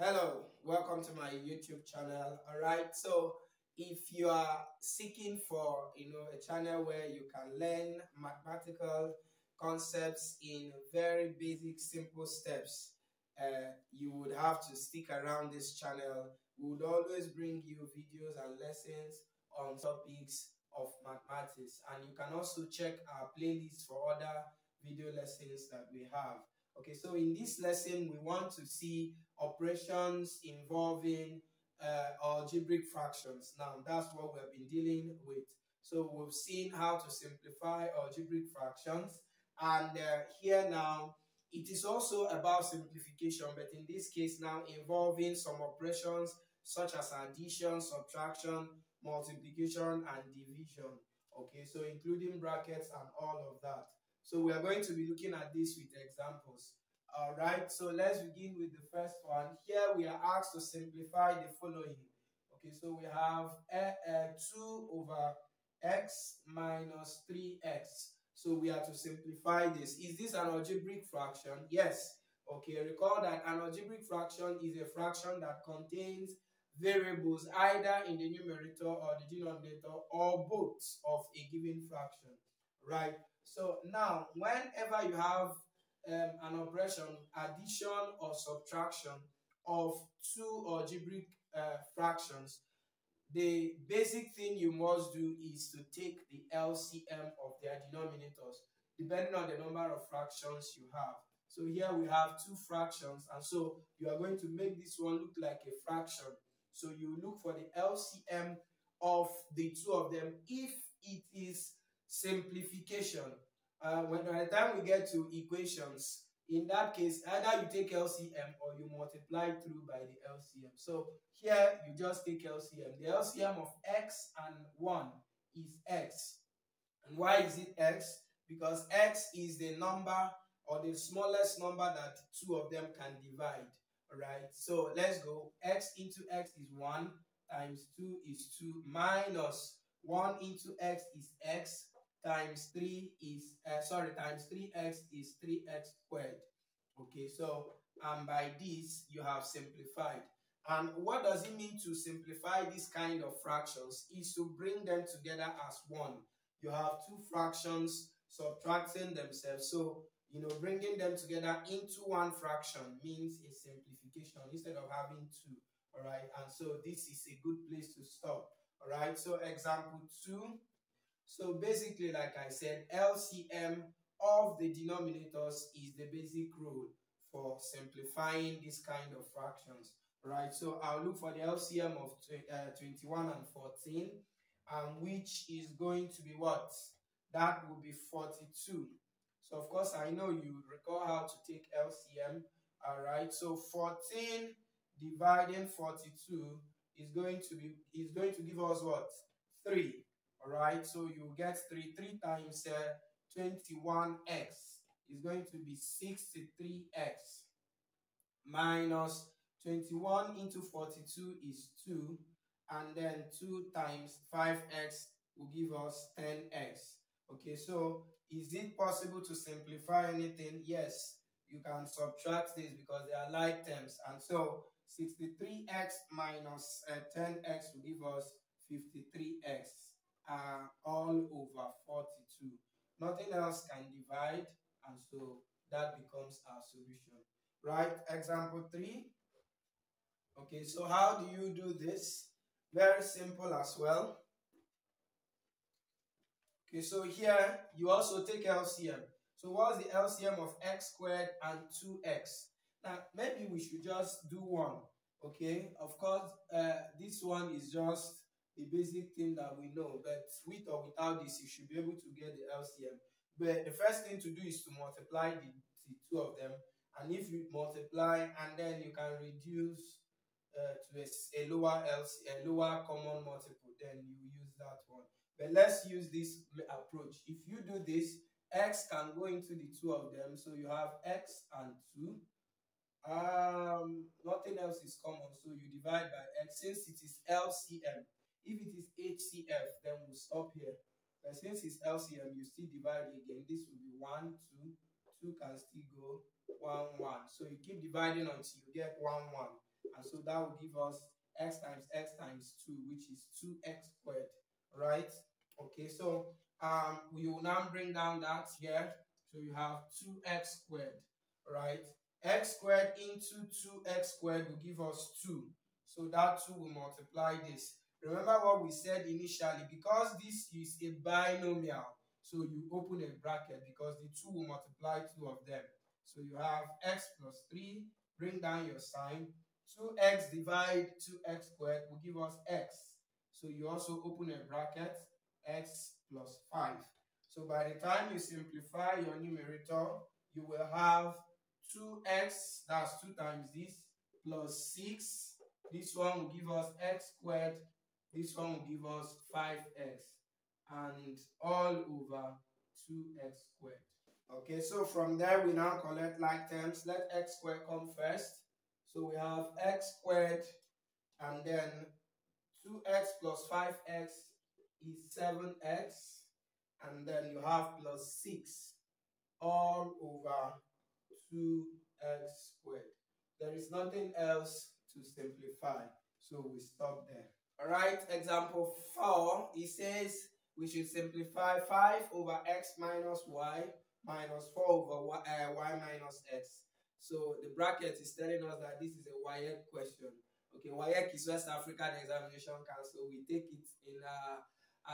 Hello, welcome to my YouTube channel. All right, so if you are seeking for you know a channel where you can learn mathematical concepts in very basic, simple steps, uh, you would have to stick around this channel. We would always bring you videos and lessons on topics of mathematics, and you can also check our playlist for other video lessons that we have. Okay, so in this lesson, we want to see operations involving uh, algebraic fractions. Now, that's what we've been dealing with. So we've seen how to simplify algebraic fractions. And uh, here now, it is also about simplification, but in this case now involving some operations such as addition, subtraction, multiplication, and division. Okay, so including brackets and all of that. So we are going to be looking at this with examples. All right, so let's begin with the first one. Here we are asked to simplify the following. Okay, so we have uh, uh, 2 over x minus 3x. So we have to simplify this. Is this an algebraic fraction? Yes. Okay, recall that an algebraic fraction is a fraction that contains variables either in the numerator or the denominator or both of a given fraction. Right? So now, whenever you have um, an operation, addition or subtraction of two algebraic uh, fractions, the basic thing you must do is to take the LCM of their denominators, depending on the number of fractions you have. So here we have two fractions, and so you are going to make this one look like a fraction. So you look for the LCM of the two of them if it is simplification. Uh, when by the time we get to equations, in that case, either you take LCM or you multiply through by the LCM. So here you just take LCM. The LCM of x and 1 is x. And why is it x? Because x is the number or the smallest number that two of them can divide. Alright, so let's go. x into x is 1 times 2 is 2 minus 1 into x is x times 3 is, uh, sorry, times 3x is 3x squared. Okay, so, and by this, you have simplified. And what does it mean to simplify this kind of fractions? Is to bring them together as one. You have two fractions subtracting themselves. So, you know, bringing them together into one fraction means a simplification instead of having two. All right, and so this is a good place to stop. All right, so example two so basically, like I said, LCM of the denominators is the basic rule for simplifying this kind of fractions, right? So I'll look for the LCM of uh, 21 and 14, um, which is going to be what? That will be 42. So of course, I know you recall how to take LCM, all right? So 14 dividing 42 is going to be is going to give us what? 3 all right so you get 3 3 times uh, 21x is going to be 63x minus 21 into 42 is 2 and then 2 times 5x will give us 10x okay so is it possible to simplify anything? Yes you can subtract this because they are like terms. And so 63x minus uh, 10x will give us 53x are all over 42. Nothing else can divide, and so that becomes our solution. Right? Example 3. Okay, so how do you do this? Very simple as well. Okay, so here you also take LCM. So what's the LCM of x squared and 2x? Now, maybe we should just do one. Okay, of course, uh, this one is just a basic thing that we know, but with or without this, you should be able to get the LCM. But the first thing to do is to multiply the, the two of them. And if you multiply and then you can reduce uh, to a, a lower LC, a lower common multiple, then you use that one. But let's use this approach. If you do this, x can go into the two of them. So you have x and 2. Um, nothing else is common. So you divide by x since it is LCM. If it is HCF, then we'll stop here. But since it's LCM, you still divide again. This will be 1, 2, 2 can still go 1, 1. So you keep dividing until you get 1, 1. And so that will give us x times x times 2, which is 2x squared, right? Okay, so um, we will now bring down that here. So you have 2x squared, right? x squared into 2x squared will give us 2. So that 2 will multiply this. Remember what we said initially, because this is a binomial, so you open a bracket because the 2 will multiply two of them. So you have x plus 3, bring down your sign. 2x divide 2x squared will give us x. So you also open a bracket, x plus 5. So by the time you simplify your numerator, you will have 2x, that's 2 times this, plus 6. This one will give us x squared. This one will give us 5x. And all over 2x squared. Okay, so from there we now collect like terms. Let x squared come first. So we have x squared and then 2x plus 5x is 7x and then you have plus 6 all over 2x squared. There is nothing else to simplify, so we stop there. All right, example 4, it says we should simplify 5 over x minus y minus 4 over y, uh, y minus x. So the bracket is telling us that this is a WAEC question. Okay, WAEC is West African Examination Council. We take it in uh,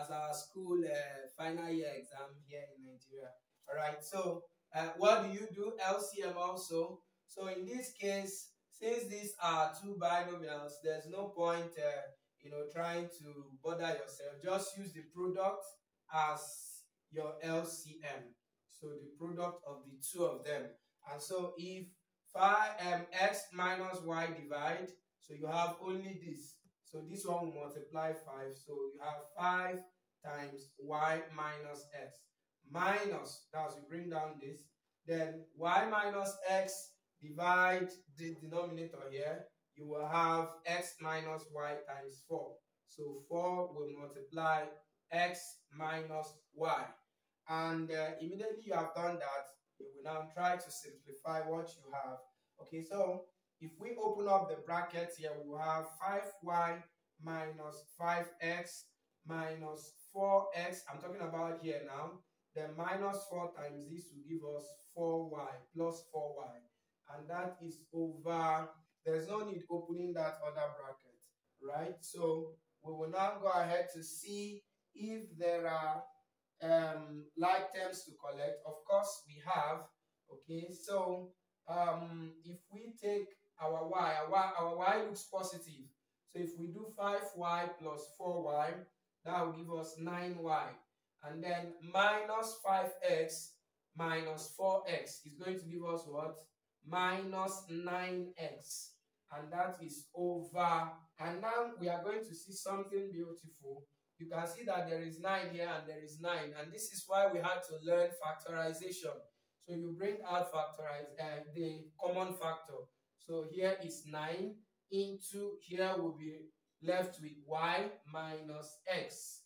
as our school uh, final year exam here in Nigeria. All right, so uh, what do you do? LCM also. So in this case, since these are two binomials, there's no point, uh, you know, trying to bother yourself. Just use the product as your LCM. So the product of the two of them. And so if 5 um, x minus y divide, so you have only this. So this one will multiply 5. So you have 5 times y minus x. Minus, that's you bring down this. Then y minus x divide the denominator here. You will have x minus y times 4. So 4 will multiply x minus y. And uh, immediately you have done that, you will now try to simplify what you have. Okay, so if we open up the brackets here, we will have 5y minus 5x minus 4x. I'm talking about here now. Then minus 4 times this will give us 4y plus 4y. And that is over, there's no need opening that other bracket, right? So we will now go ahead to see if there are um, like terms to collect. Of course, we have, okay? So um, if we take our y, our y, our y looks positive. So if we do 5y plus 4y, that will give us 9y. And then minus 5x minus 4x is going to give us what? Minus 9x. And that is over. And now we are going to see something beautiful. You can see that there is 9 here and there is 9. And this is why we had to learn factorization. So you bring out factorize uh, the common factor. So here is 9 into here will be left with y minus x.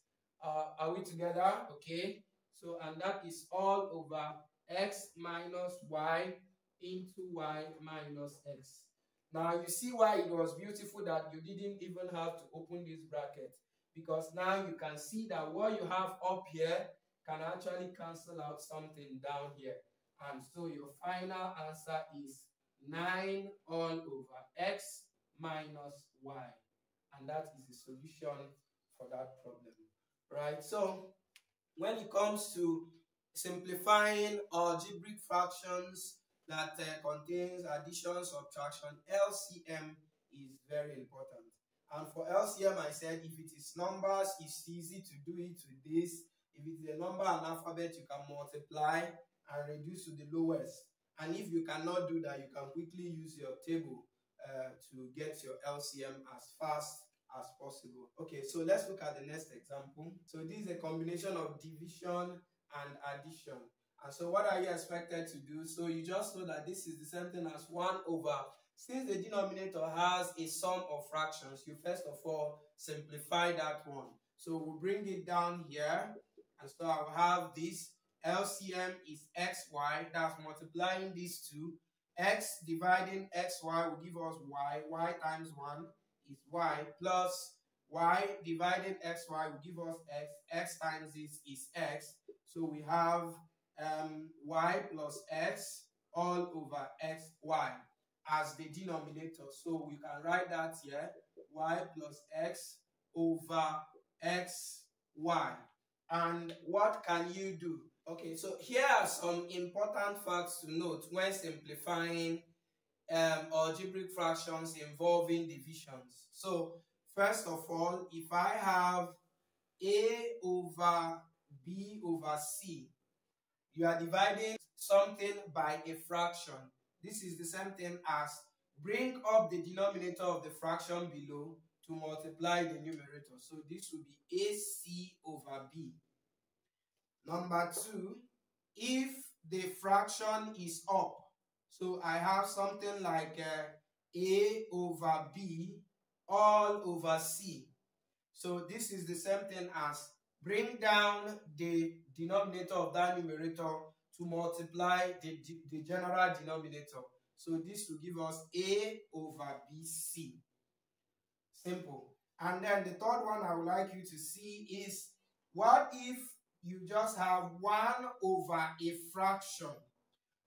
Uh, are we together? Okay. So, and that is all over x minus y into y minus x. Now, you see why it was beautiful that you didn't even have to open this bracket. Because now you can see that what you have up here can actually cancel out something down here. And so your final answer is 9 all over x minus y. And that is the solution for that problem. Right? So when it comes to simplifying algebraic fractions that uh, contains addition, subtraction, LCM is very important. And for LCM, I said if it is numbers, it's easy to do it with this. If it is a number and alphabet, you can multiply and reduce to the lowest. And if you cannot do that, you can quickly use your table uh, to get your LCM as fast as possible. Okay, so let's look at the next example. So this is a combination of division and addition. And so what are you expected to do? So you just know that this is the same thing as 1 over. Since the denominator has a sum of fractions, you first of all simplify that one. So we'll bring it down here. And so I'll have this LCM is xy, that's multiplying these two. x dividing xy will give us y. y times 1 is y plus y dividing xy will give us x. x times this is x. So we have um, y plus x all over xy as the denominator. So we can write that here, y plus x over xy. And what can you do? Okay, so here are some important facts to note when simplifying um, algebraic fractions involving divisions. So first of all, if I have a over b over c, you are dividing something by a fraction. This is the same thing as bring up the denominator of the fraction below to multiply the numerator. So this will be AC over B. Number two, if the fraction is up, so I have something like uh, A over B all over C. So this is the same thing as bring down the denominator of that numerator to multiply the, the general denominator. So this will give us A over BC. Simple. And then the third one I would like you to see is what if you just have 1 over a fraction?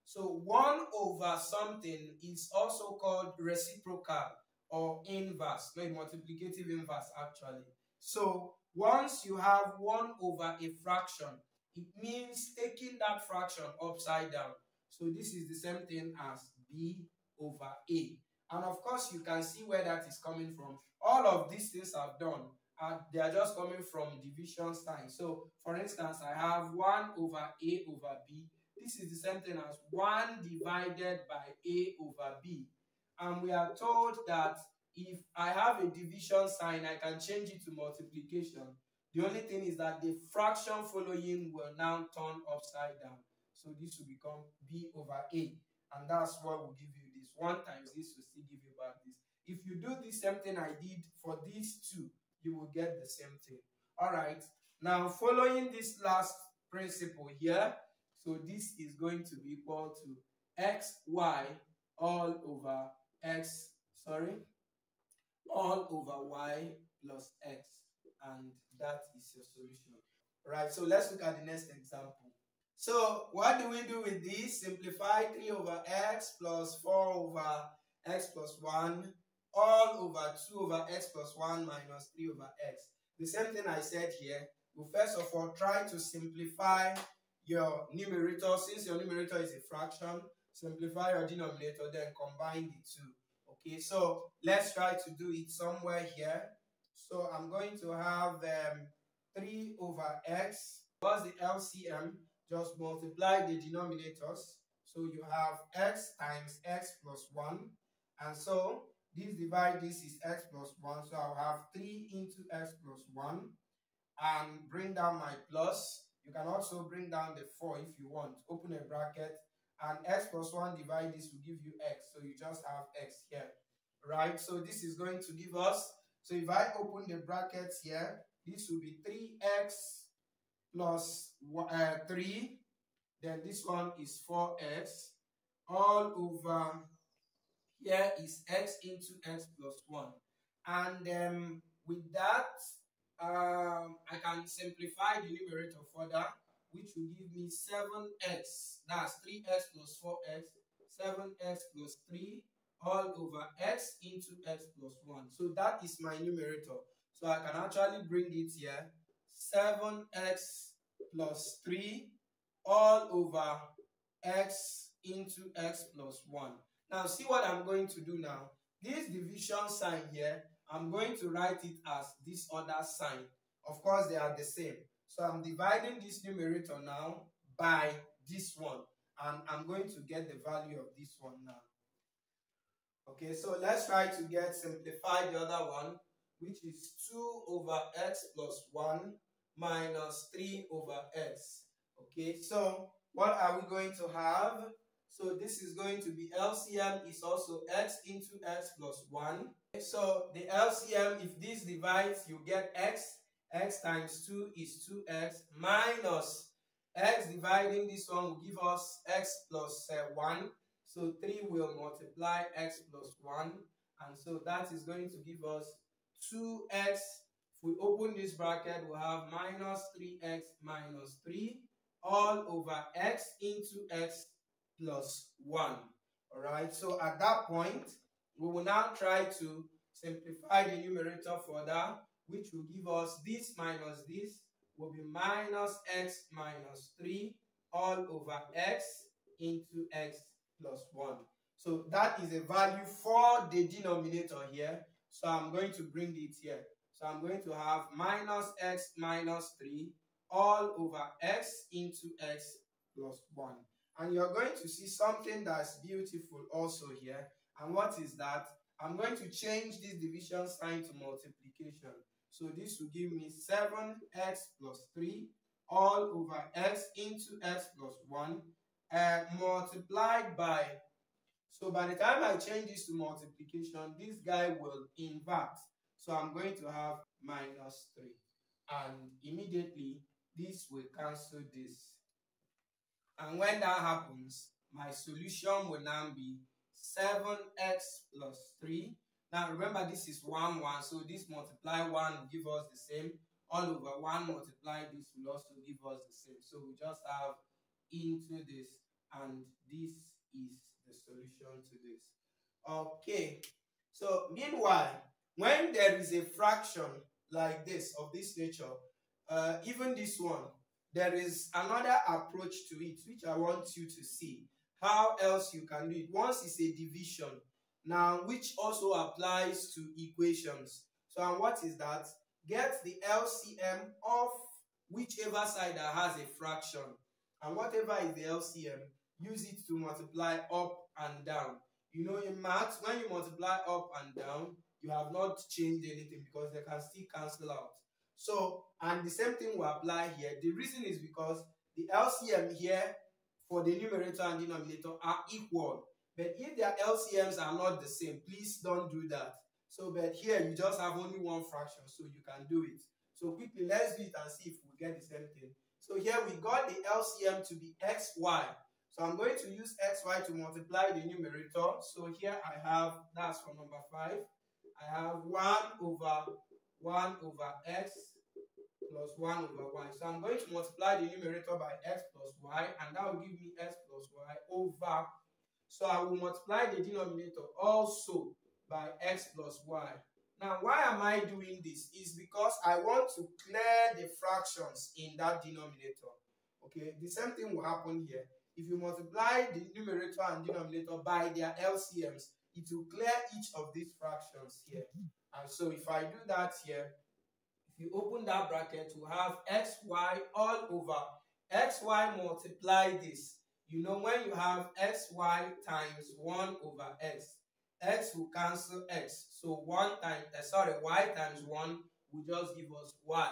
So 1 over something is also called reciprocal or inverse, no, multiplicative inverse actually. So once you have 1 over a fraction, it means taking that fraction upside down. So this is the same thing as b over a. And of course, you can see where that is coming from. All of these things I've done, uh, they are just coming from division sign. So, for instance, I have 1 over a over b. This is the same thing as 1 divided by a over b. And we are told that if I have a division sign, I can change it to multiplication. The only thing is that the fraction following will now turn upside down. So this will become b over a. And that's what will give you this. 1 times this will still give you back this. If you do the same thing I did for these two, you will get the same thing. All right. Now, following this last principle here, so this is going to be equal to xy all over x, sorry, all over y plus x. And that is your solution. Right, so let's look at the next example. So what do we do with this? Simplify 3 over x plus 4 over x plus 1 all over 2 over x plus 1 minus 3 over x. The same thing I said here. Well, first of all, try to simplify your numerator. Since your numerator is a fraction, simplify your denominator, then combine the two. Okay, so let's try to do it somewhere here. So I'm going to have um, 3 over x. What's the LCM? Just multiply the denominators. So you have x times x plus 1. And so this divide this is x plus 1. So I'll have 3 into x plus 1. And bring down my plus. You can also bring down the 4 if you want. Open a bracket. And x plus 1 divide this will give you x. So you just have x here. Right? So this is going to give us so if I open the brackets here, this will be 3x plus uh, 3. Then this one is 4x. All over here is x into x plus 1. And um, with that, um, I can simplify the numerator further, which will give me 7x. That's 3x plus 4x, 7x plus 3 all over x into x plus 1. So that is my numerator. So I can actually bring it here. 7x plus 3 all over x into x plus 1. Now see what I'm going to do now. This division sign here, I'm going to write it as this other sign. Of course, they are the same. So I'm dividing this numerator now by this one. And I'm going to get the value of this one now. Okay, so let's try to get simplify the other one, which is 2 over x plus 1 minus 3 over x. Okay, so what are we going to have? So this is going to be LCM is also x into x plus 1. So the LCM, if this divides, you get x. x times 2 is 2x minus x dividing this one will give us x plus uh, 1 So 3 will multiply x plus 1. And so that is going to give us 2x. If we open this bracket, we'll have minus 3x minus 3 all over x into x plus 1. Alright, so at that point, we will now try to simplify the numerator further, which will give us this minus this will be minus x minus 3 all over x into x plus 1. So that is a value for the denominator here. So I'm going to bring it here. So I'm going to have minus x minus 3 all over x into x plus 1. And you're going to see something that's beautiful also here. And what is that? I'm going to change this division sign to multiplication. So this will give me 7x plus 3 all over x into x plus 1 uh, multiplied by so by the time I change this to multiplication, this guy will invert. So I'm going to have minus 3. And immediately, this will cancel this. And when that happens, my solution will now be 7x plus 3. Now remember this is 1, 1, so this multiply 1 will give us the same. All over 1 multiply this will also give us the same. So we just have into this and this is the solution to this. Okay, so meanwhile, when there is a fraction like this of this nature, uh, even this one, there is another approach to it which I want you to see. How else you can do it? Once it's a division, now which also applies to equations. So and what is that? Get the LCM of whichever side that has a fraction. And whatever is the LCM, use it to multiply up and down. You know, in maths, when you multiply up and down, you have not changed anything because they can still cancel out. So, and the same thing will apply here. The reason is because the LCM here for the numerator and denominator are equal. But if their LCMs are not the same, please don't do that. So, but here you just have only one fraction, so you can do it. So quickly, let's do it and see if we get the same thing. So here we got the LCM to be xy. So I'm going to use xy to multiply the numerator. So here I have, that's for number 5. I have 1 over 1 over x plus 1 over y. So I'm going to multiply the numerator by x plus y, and that will give me x plus y over. So I will multiply the denominator also by x plus y. Now, why am I doing this? Is because I want to clear the fractions in that denominator. Okay, the same thing will happen here. If you multiply the numerator and denominator by their LCMs, it will clear each of these fractions here. And so if I do that here, if you open that bracket, we have xy all over. xy multiply this. You know when you have xy times 1 over x, x will cancel x. So 1 times, uh, sorry, y times 1 will just give us y.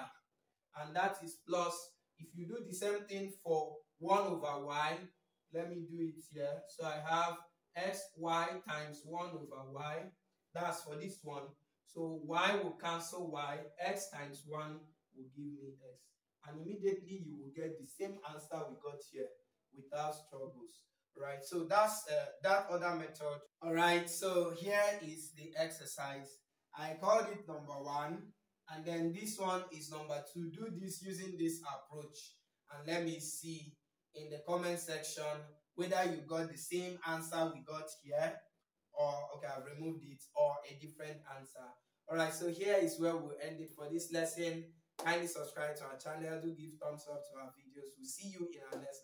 And that is plus, if you do the same thing for 1 over y, let me do it here. So I have xy times 1 over y. That's for this one. So y will cancel y, x times 1 will give me x. And immediately you will get the same answer we got here without struggles. Right, so that's uh, that other method. All right, so here is the exercise. I called it number one, and then this one is number two. Do this using this approach, and let me see in the comment section whether you got the same answer we got here or okay i've removed it or a different answer. All right so here is where we'll end it for this lesson. Kindly subscribe to our channel. Do give thumbs up to our videos. We'll see you in our next